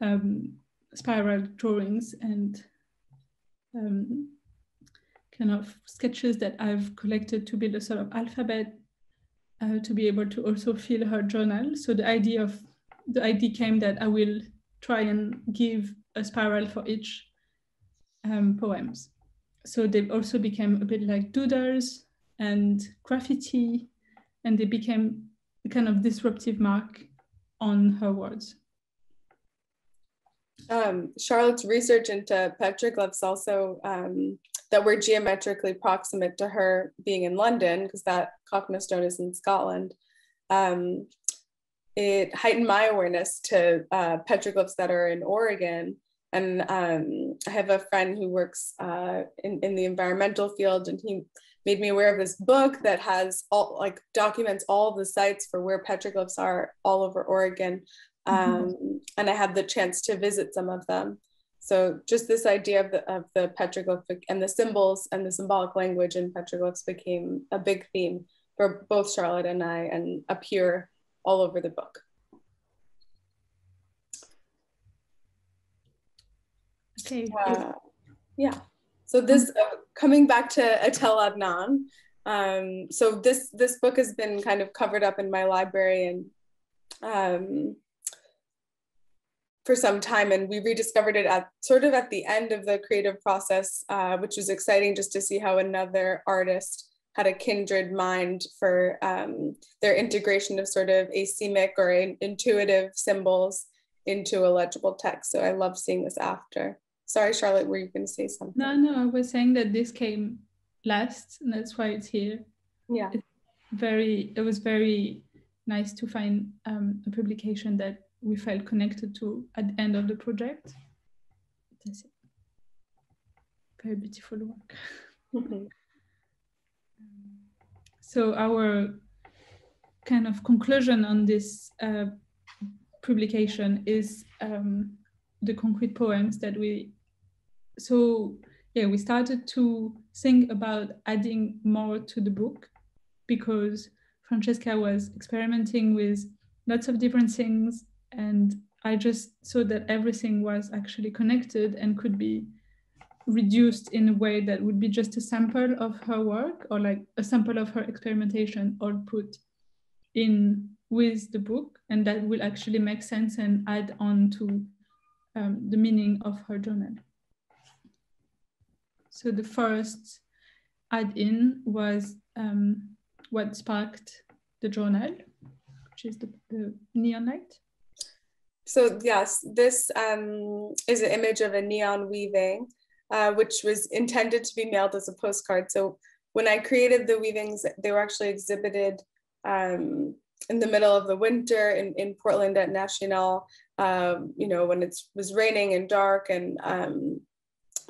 um, spiral drawings and um, kind of sketches that I've collected to build a sort of alphabet uh, to be able to also fill her journal. So the idea of the idea came that I will try and give a spiral for each um, poems. So they also became a bit like doodles and graffiti, and they became a kind of disruptive mark on her words. Um, Charlotte's research into petroglyphs also um, that were geometrically proximate to her being in London, because that Cochno stone is in Scotland, um, it heightened my awareness to uh, petroglyphs that are in Oregon. And um, I have a friend who works uh, in, in the environmental field, and he made me aware of this book that has all like documents all the sites for where petroglyphs are all over Oregon. Mm-hmm. Um, mm-hmm. And I had the chance to visit some of them. So just this idea of the, of the petroglyphic and the symbols and the symbolic language in petroglyphs became a big theme for both Charlotte and I and appear all over the book. Okay. Uh, yeah. So this uh, coming back to Etel Adnan. Um, so this this book has been kind of covered up in my library and um, for some time, and we rediscovered it at sort of at the end of the creative process, uh, which was exciting just to see how another artist had a kindred mind for um, their integration of sort of asemic or intuitive symbols into a legible text. So I love seeing this after. Sorry, Charlotte, were you going to say something? No, no, I was saying that this came last, and that's why it's here. Yeah. It's very, it was very nice to find um, a publication that we felt connected to at the end of the project. That's it. Very beautiful work. Mm-hmm. so our kind of conclusion on this uh, publication is um, the concrete poems that we so yeah we started to think about adding more to the book because francesca was experimenting with lots of different things and i just saw that everything was actually connected and could be reduced in a way that would be just a sample of her work or like a sample of her experimentation or put in with the book and that will actually make sense and add on to um, the meaning of her journal. So the first add-in was um, what sparked the journal, which is the, the neon light. So yes, this um, is an image of a neon weaving, uh, which was intended to be mailed as a postcard. So when I created the weavings, they were actually exhibited um, in the middle of the winter in, in Portland at Nationale, um, you know, when it was raining and dark. And um,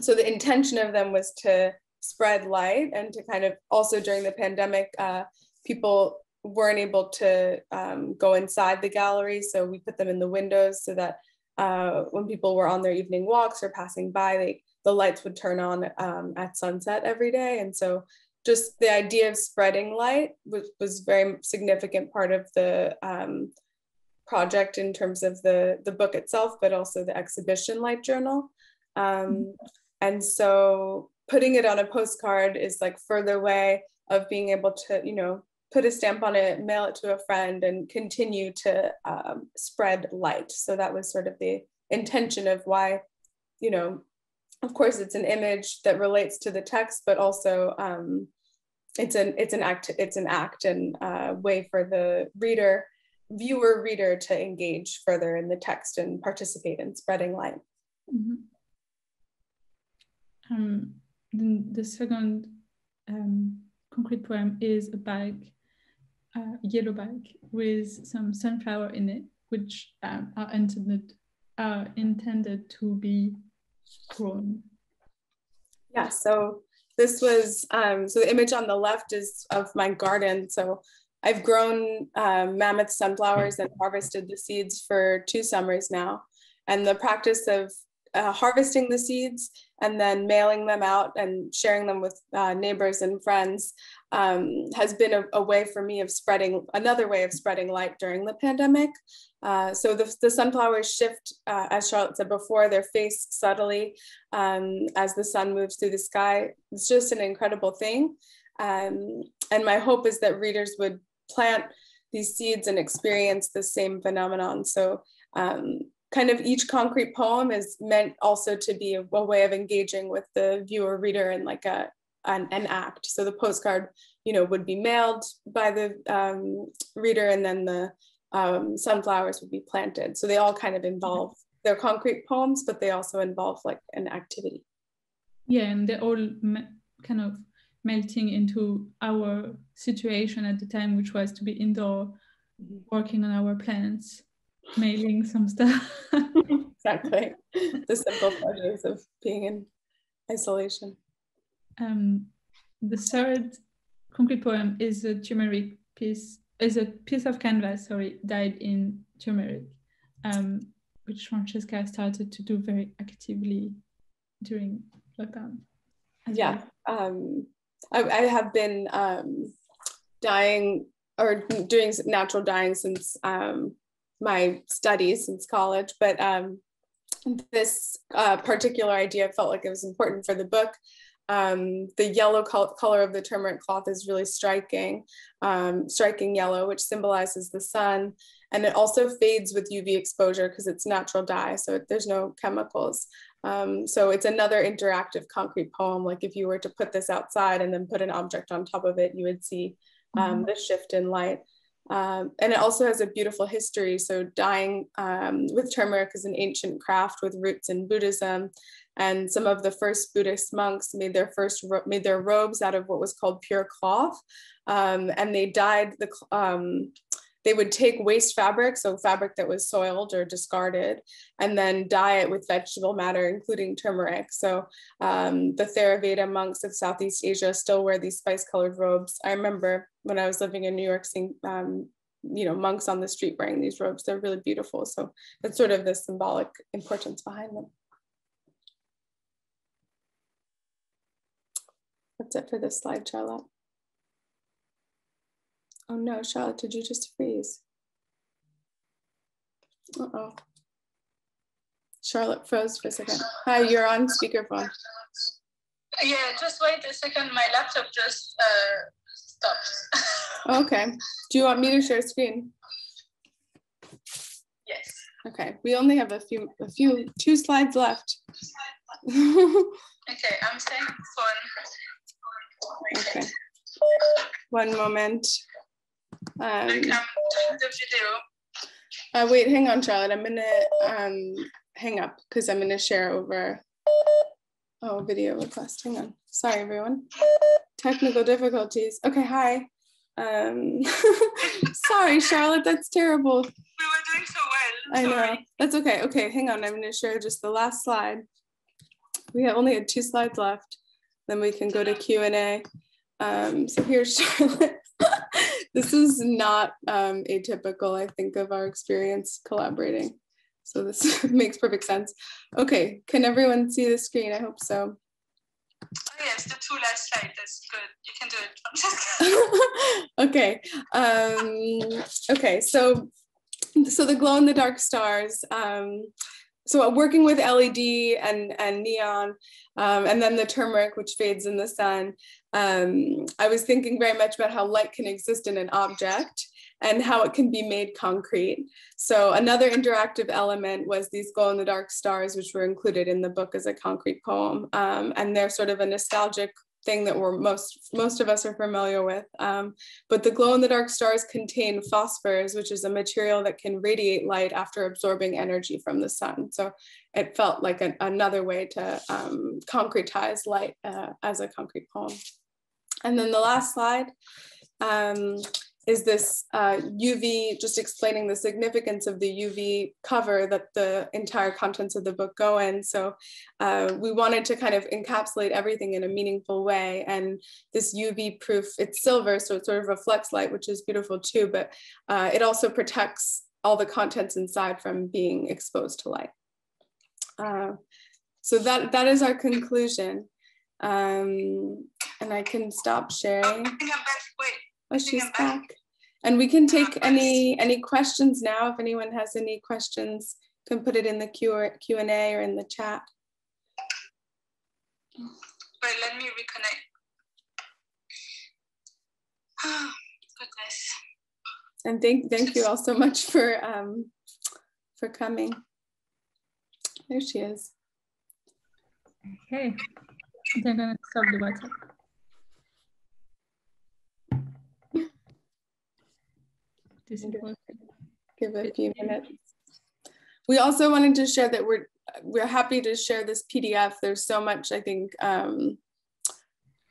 so the intention of them was to spread light and to kind of also during the pandemic, uh, people weren't able to um, go inside the gallery. So we put them in the windows so that uh, when people were on their evening walks or passing by, they, the lights would turn on um, at sunset every day. And so just the idea of spreading light was, was very significant part of the um, project in terms of the, the book itself, but also the exhibition light journal. Um, mm-hmm. And so putting it on a postcard is like further way of being able to, you know, put a stamp on it, mail it to a friend and continue to um, spread light. So that was sort of the intention of why, you know, of course it's an image that relates to the text but also um, it's an it's an act it's an act and uh, way for the reader viewer reader to engage further in the text and participate in spreading light mm-hmm. Um, the, the second um, concrete poem is a bag a yellow bag with some sunflower in it which um, are intended are intended to be grown? Yeah, so this was, um, so the image on the left is of my garden. So I've grown um, mammoth sunflowers and harvested the seeds for two summers now. And the practice of uh, harvesting the seeds and then mailing them out and sharing them with uh, neighbors and friends um, has been a, a, way for me of spreading another way of spreading light during the pandemic. Uh, so the, the, sunflowers shift, uh, as Charlotte said before, their face subtly um, as the sun moves through the sky. It's just an incredible thing. Um, and my hope is that readers would plant these seeds and experience the same phenomenon. So um, kind of each concrete poem is meant also to be a, a way of engaging with the viewer reader in like a an, an, act. So the postcard, you know, would be mailed by the um, reader, and then the um, sunflowers would be planted. So they all kind of involve they're concrete poems, but they also involve like an activity. Yeah, and they're all kind of melting into our situation at the time, which was to be indoor, mm-hmm. working on our plants mailing some stuff. exactly. The simple pleasures of being in isolation. Um, the third concrete poem is a turmeric piece, is a piece of canvas, sorry, dyed in turmeric, um, which Francesca started to do very actively during lockdown. Yeah, um, I, I, have been um, dyeing or doing natural dyeing since um, my studies since college, but um, this uh, particular idea felt like it was important for the book. Um, the yellow col color of the turmeric cloth is really striking, um, striking yellow, which symbolizes the sun. And it also fades with UV exposure because it's natural dye, so there's no chemicals. Um, so it's another interactive concrete poem. Like if you were to put this outside and then put an object on top of it, you would see um, mm -hmm. the shift in light. Um, and it also has a beautiful history. So dyeing um, with turmeric is an ancient craft with roots in Buddhism. And some of the first Buddhist monks made their first made their robes out of what was called pure cloth. Um, and they dyed the um, they would take waste fabric, so fabric that was soiled or discarded, and then dye it with vegetable matter, including turmeric. So um, the Theravada monks of Southeast Asia still wear these spice colored robes. I remember when I was living in New York seeing um, you know monks on the street wearing these robes. They're really beautiful. So that's sort of the symbolic importance behind them. That's it for this slide, Charlotte. Oh no, Charlotte, did you just freeze? Uh-oh. Charlotte froze for a second. Hi, you're on speakerphone. Yeah, just wait a second. My laptop just uh, stopped. okay. Do you want me to share screen? Yes. Okay. We only have a few, a few, two slides left. okay, I'm saying phone. Okay. One moment. Um, like I'm the video. Uh, wait, hang on, Charlotte. I'm gonna um, hang up because I'm gonna share over. Oh, video request. Hang on. Sorry, everyone. Technical difficulties. Okay, hi. Um, sorry, Charlotte. That's terrible. We were doing so well. I know. That's okay. Okay, hang on. I'm gonna share just the last slide. We have only had two slides left. Then we can go to Q and A. Um, so here's Charlotte this is not um, atypical, I think, of our experience collaborating. So this makes perfect sense. Okay, can everyone see the screen? I hope so. Oh yes, the two last slide, that's good. You can do it, okay. Um, okay, so so the glow in the dark stars. Um, so working with LED and, and neon, um, and then the turmeric, which fades in the sun, um, I was thinking very much about how light can exist in an object and how it can be made concrete. So another interactive element was these glow in the dark stars, which were included in the book as a concrete poem. Um, and they're sort of a nostalgic thing that we're most most of us are familiar with. Um, but the glow in the dark stars contain phosphors, which is a material that can radiate light after absorbing energy from the sun. So it felt like an, another way to um, concretize light uh, as a concrete poem. And then the last slide um, is this uh, UV, just explaining the significance of the UV cover that the entire contents of the book go in. So uh, we wanted to kind of encapsulate everything in a meaningful way. And this UV proof, it's silver, so it sort of reflects light, which is beautiful too, but uh, it also protects all the contents inside from being exposed to light. Uh, so that, that is our conclusion. Um, and I can stop sharing. Oh, she's back. And we can take any any questions now. If anyone has any questions, can put it in the Q or Q and A or in the chat. Wait, let me reconnect. Oh, goodness. And thank thank you all so much for um for coming. There she is. Okay. They're gonna stop the WhatsApp. Give a few minutes. We also wanted to share that we're we're happy to share this PDF. There's so much, I think, um,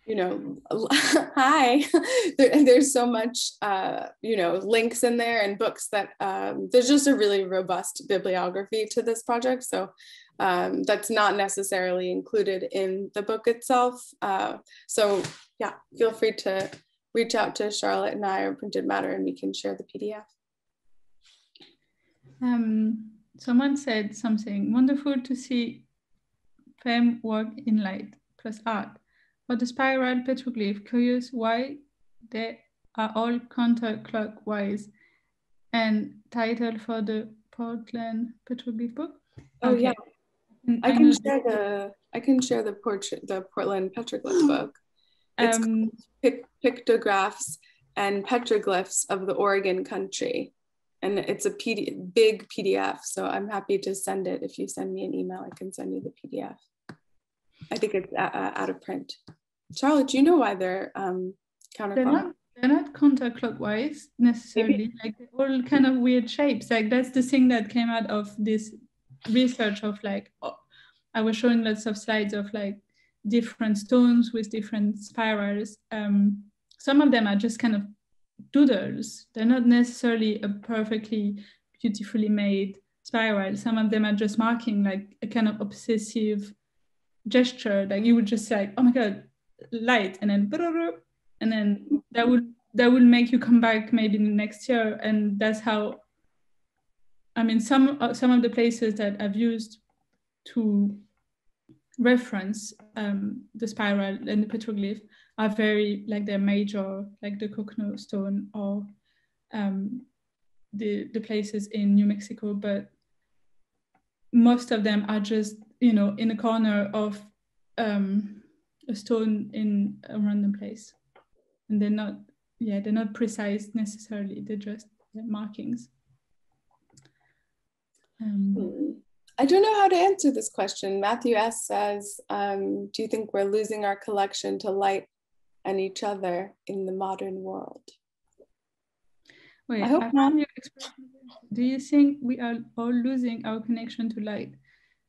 you know, hi, there, there's so much, uh, you know, links in there and books that um, there's just a really robust bibliography to this project. So um, that's not necessarily included in the book itself. Uh, so yeah, feel free to reach out to Charlotte and I or Printed Matter and we can share the PDF. Um, someone said something wonderful to see Fem work in light plus art. For the spiral petroglyph, curious why they are all counterclockwise and title for the Portland petroglyph book. Oh okay. yeah, I can share the I can share the portrait the Portland petroglyph book. It's um, pictographs and petroglyphs of the Oregon country and it's a PD, big PDF. So I'm happy to send it. If you send me an email, I can send you the PDF. I think it's uh, uh, out of print. Charlotte, do you know why they're um, counterclockwise? They're not, they're not counterclockwise necessarily. Maybe. Like all kind of weird shapes. Like that's the thing that came out of this research of like, oh, I was showing lots of slides of like different stones with different spirals. Um, some of them are just kind of doodles. They're not necessarily a perfectly beautifully made spiral. Some of them are just marking like a kind of obsessive gesture. Like you would just say, like, "Oh my god, light," and then and then that would that would make you come back maybe next year. And that's how. I mean, some uh, some of the places that I've used to reference um, the spiral and the petroglyph are very like they're major, like the Cochno Stone or um, the the places in New Mexico, but most of them are just you know in a corner of um, a stone in a random place, and they're not yeah they're not precise necessarily. They're just markings. Um, hmm. I don't know how to answer this question. Matthew S says, um, "Do you think we're losing our collection to light and each other in the modern world. Wait, I hope not. Do you think we are all losing our connection to light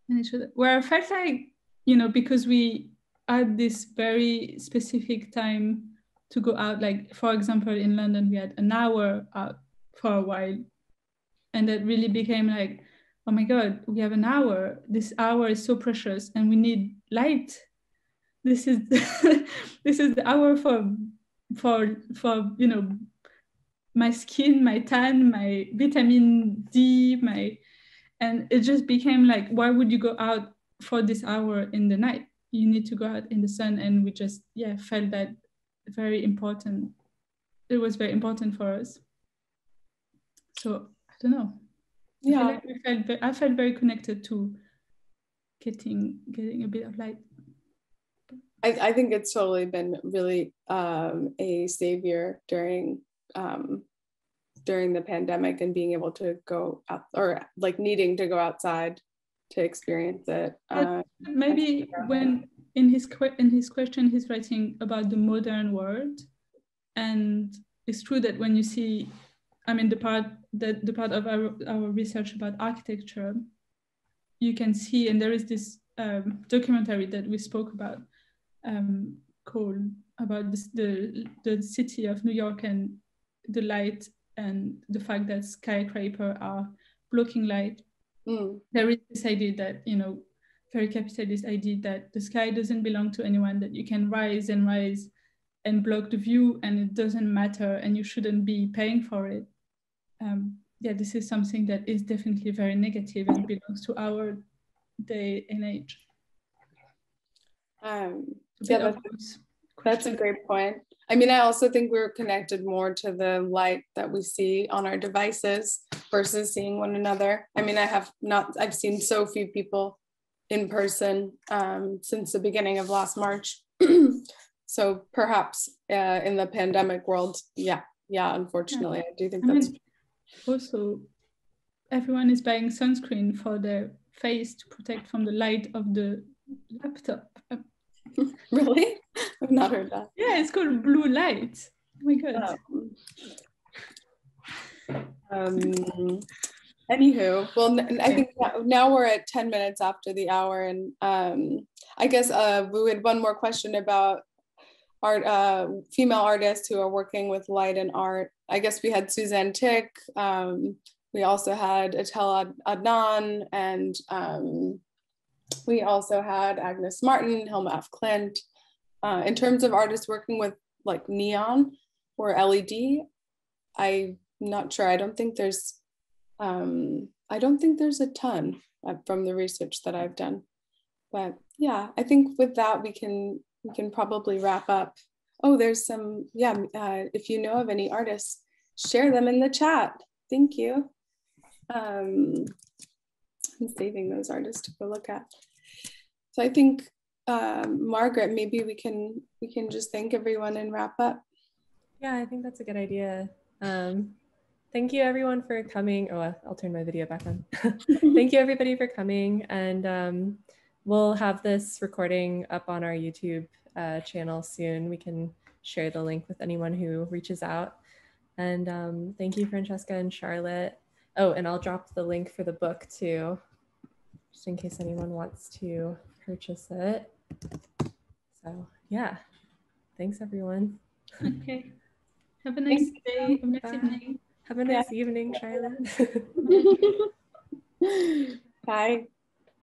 and each other? Well, I felt like, you know, because we had this very specific time to go out, like for example, in London, we had an hour out for a while. And that really became like, oh my God, we have an hour. This hour is so precious and we need light. This is the, this is the hour for for for you know my skin my tan my vitamin d my and it just became like why would you go out for this hour in the night? You need to go out in the sun and we just yeah felt that very important. It was very important for us. So i don't know yeah. I, like felt, I felt very connected to getting getting a bit of light. I, I think it's totally been really um, a savior during um, during the pandemic and being able to go out or like needing to go outside to experience it. Uh, maybe when in his in his question he's writing about the modern world, and it's true that when you see, I mean the part that the part of our, our research about architecture, you can see, and there is this um, documentary that we spoke about um, call about this, the the city of New York and the light and the fact that skyscrapers are blocking light. Mm. There is this idea that you know very capitalist idea that the sky doesn't belong to anyone, that you can rise and rise and block the view and it doesn't matter and you shouldn't be paying for it. Um, yeah, this is something that is definitely very negative and belongs to our day and age. Um, yeah, that's, that's a great point. I mean, I also think we're connected more to the light that we see on our devices versus seeing one another. I mean, I have not, I've seen so few people in person um, since the beginning of last March. so perhaps uh, in the pandemic world, yeah, yeah, unfortunately, yeah. I do think I that's. Mean, also, everyone is buying sunscreen for their face to protect from the light of the laptop. really? I've not heard that. Yeah, it's called blue light. Oh my god. Um, um, anywho, well, I think now we're at 10 minutes after the hour, and um, I guess uh, we had one more question about art, uh, female artists who are working with light and art. I guess we had Suzanne Tick. Um, we also had Etel Adnan, and um, we also had Agnes Martin, Hilma af Klint. Uh, in terms of artists working with like neon or LED, I'm not sure. I don't think there's, um, I don't think there's a ton from the research that I've done. But yeah, I think with that we can we can probably wrap up. Oh, there's some, yeah, uh, if you know of any artists, share them in the chat. Thank you. Um, I'm saving those artists to go look at. So I think um, Margaret, maybe we can we can just thank everyone and wrap up. Yeah, I think that's a good idea. Um, thank you everyone for coming. Oh, I'll turn my video back on. thank you everybody for coming, and um, we'll have this recording up on our YouTube uh, channel soon. We can share the link with anyone who reaches out. And um, thank you, Francesca and Charlotte. Oh, and I'll drop the link for the book too, just in case anyone wants to purchase it. So yeah, thanks everyone. Okay. Have a nice day. Have a nice evening. Have a nice yeah. evening, Charlotte. Bye.